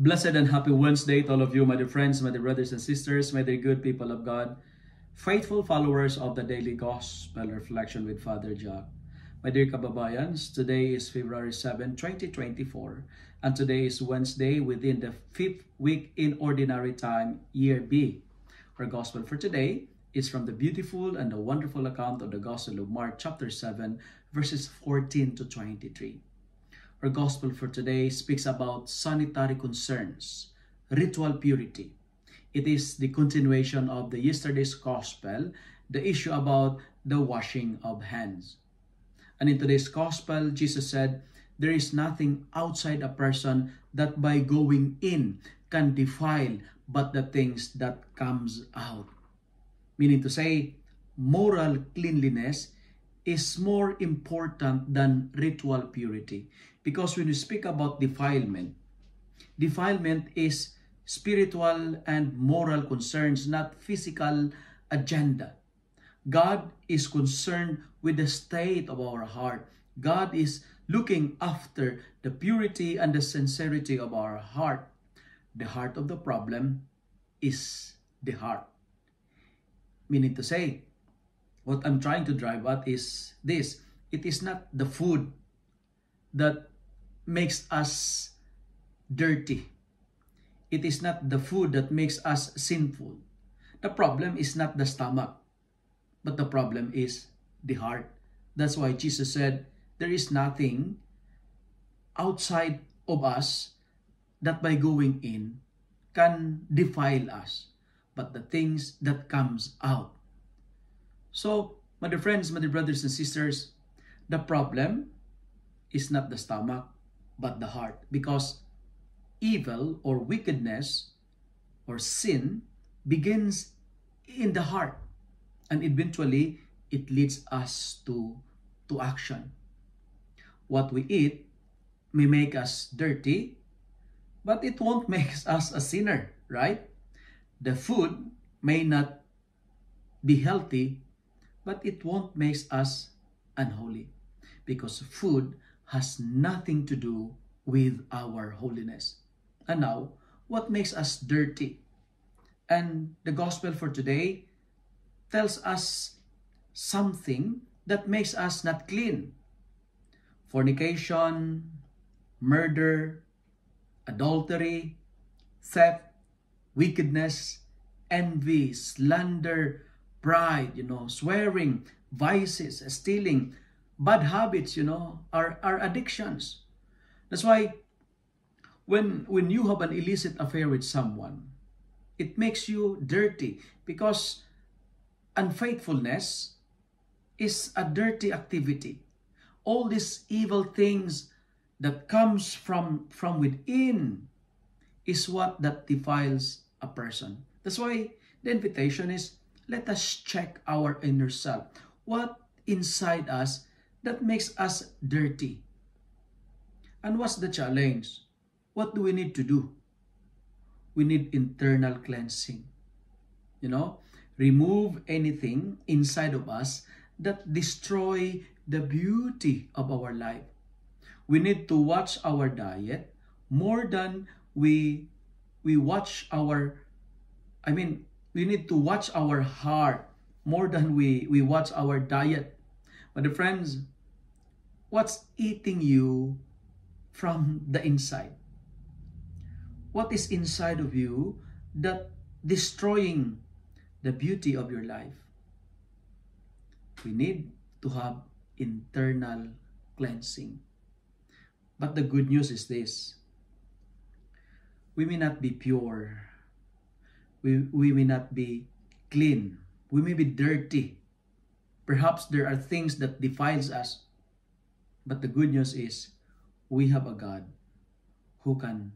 Blessed and happy Wednesday to all of you, my dear friends, my dear brothers and sisters, my dear good people of God, faithful followers of the Daily Gospel Reflection with Father Jhack. My dear kababayans, today is February 7, 2024, and today is Wednesday within the fifth week in Ordinary Time, Year B. Our Gospel for today is from the beautiful and the wonderful account of the Gospel of Mark, chapter 7, verses 14 to 23. Our Gospel for today speaks about sanitary concerns, ritual purity. It is the continuation of the yesterday's Gospel, the issue about the washing of hands. And in today's Gospel, Jesus said, There is nothing outside a person that by going in can defile but the things that comes out. Meaning to say, moral cleanliness is more important than ritual purity. Because when you speak about defilement, defilement is spiritual and moral concerns, not physical agenda. God is concerned with the state of our heart. God is looking after the purity and the sincerity of our heart. The heart of the problem is the heart. Meaning to say, what I'm trying to drive at is this. It is not the food that makes us dirty. It is not the food that makes us sinful. The problem is not the stomach, but the problem is the heart. That's why Jesus said, there is nothing outside of us that by going in can defile us, but the things that comes out. So, my dear friends, my dear brothers and sisters, the problem is not the stomach, but the heart. Because evil or wickedness or sin begins in the heart. And eventually, it leads us to, to action. What we eat may make us dirty, but it won't make us a sinner, right? The food may not be healthy, but it won't make us unholy because food has nothing to do with our holiness. And now, what makes us dirty? And the gospel for today tells us something that makes us not clean. Fornication, murder, adultery, theft, wickedness, envy, slander, pride, you know, swearing, vices, uh, stealing, bad habits, you know, are, are addictions. That's why when, when you have an illicit affair with someone, it makes you dirty because unfaithfulness is a dirty activity. All these evil things that comes from, from within is what that defiles a person. That's why the invitation is let us check our inner self. What inside us that makes us dirty? And what's the challenge? What do we need to do? We need internal cleansing. You know, remove anything inside of us that destroy the beauty of our life. We need to watch our diet more than we we watch our I mean, we need to watch our heart more than we, we watch our diet. But the friends, what's eating you from the inside? What is inside of you that destroying the beauty of your life? We need to have internal cleansing. But the good news is this. We may not be pure we, we may not be clean. We may be dirty. Perhaps there are things that defiles us. But the good news is we have a God who can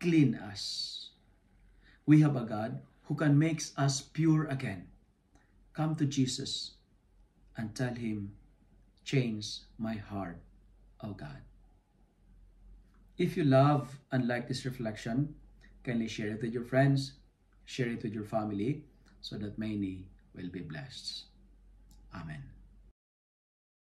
clean us. We have a God who can make us pure again. Come to Jesus and tell him, change my heart, O God. If you love and like this reflection, kindly share it with your friends share it with your family so that many will be blessed. Amen.